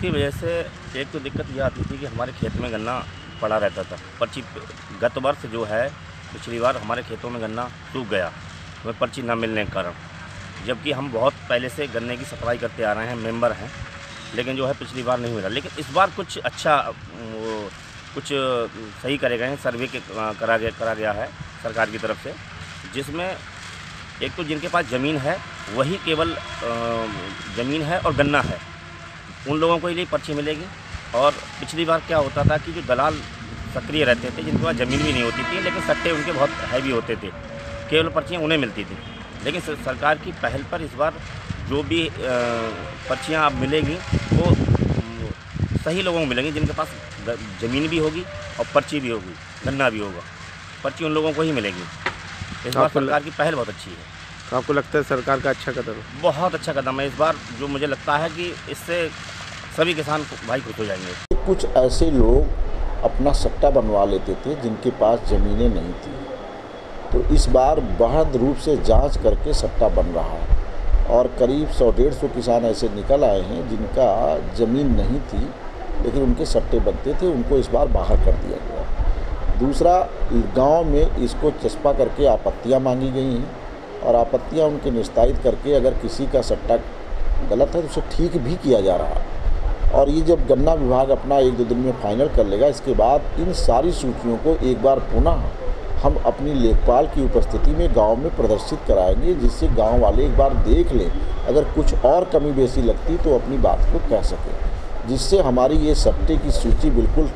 उसकी वजह से एक तो दिक्कत यह आती थी कि हमारे खेत में गन्ना पड़ा रहता था। पर्ची गत वर्ष जो है, पिछली बार हमारे खेतों में गन्ना सूख गया, हमें पर्ची न मिलने के कारण। जबकि हम बहुत पहले से गन्ने की सप्लाई करते आ रहे हैं, मेंबर हैं, लेकिन जो है पिछली बार नहीं मिला। लेकिन इस बार कुछ अच्छा कुछ सही करे गए हैं, सर्वे के, करा गया करा गया है सरकार की तरफ़ से, जिसमें एक तो जिनके पास ज़मीन है, वही केवल ज़मीन है और गन्ना है। उन लोगों को ही लिए पर्ची मिलेगी। और पिछली बार क्या होता था कि जो दलाल सक्रिय रहते थे जिनके पास ज़मीन भी नहीं होती थी लेकिन सट्टे उनके बहुत हैवी होते थे। केवल पर्चियाँ उन्हें मिलती थी। लेकिन सरकार की पहल पर इस बार जो भी पर्चियाँ आप मिलेंगी वो सही लोगों को मिलेंगी जिनके पास ज़मीन भी होगी और पर्ची भी होगी गन्ना भी होगा। पर्ची उन लोगों को ही मिलेगी। इस बार सरकार की पहल बहुत अच्छी है। तो आपको लगता है सरकार का अच्छा कदम है? बहुत अच्छा कदम है। इस बार जो मुझे लगता है कि इससे सभी किसान भाई खुश हो जाएँगे। कुछ ऐसे लोग अपना सट्टा बनवा लेते थे जिनके पास ज़मीनें नहीं थी। तो इस बार बढ़द रूप से जाँच करके सट्टा बन रहा है। और करीब सौ डेढ़ सौ किसान ऐसे निकल आए हैं जिनका ज़मीन नहीं थी लेकिन उनके सट्टे बनते थे उनको इस बार बाहर कर दिया गया। दूसरा गाँव में इसको चस्पा करके आपत्तियाँ मांगी गई हैं। और आपत्तियाँ उनके निस्तारित करके अगर किसी का सट्टा गलत है तो उसे ठीक भी किया जा रहा है। और ये जब गन्ना विभाग अपना एक दो दिन में फाइनल कर लेगा, इसके बाद इन सारी सूचियों को एक बार पुनः हम अपनी लेखपाल की उपस्थिति में गाँव में प्रदर्शित कराएँगे, जिससे गाँव वाले एक बार देख लें, अगर कुछ और कमी बेसी लगती तो अपनी बात को कह सकें, जिससे हमारी ये सट्टे की सूची बिल्कुल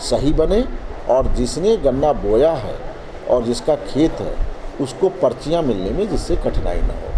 सही बने और जिसने गन्ना बोया है और जिसका खेत है उसको पर्चियाँ मिलने में जिससे कठिनाई ना हो।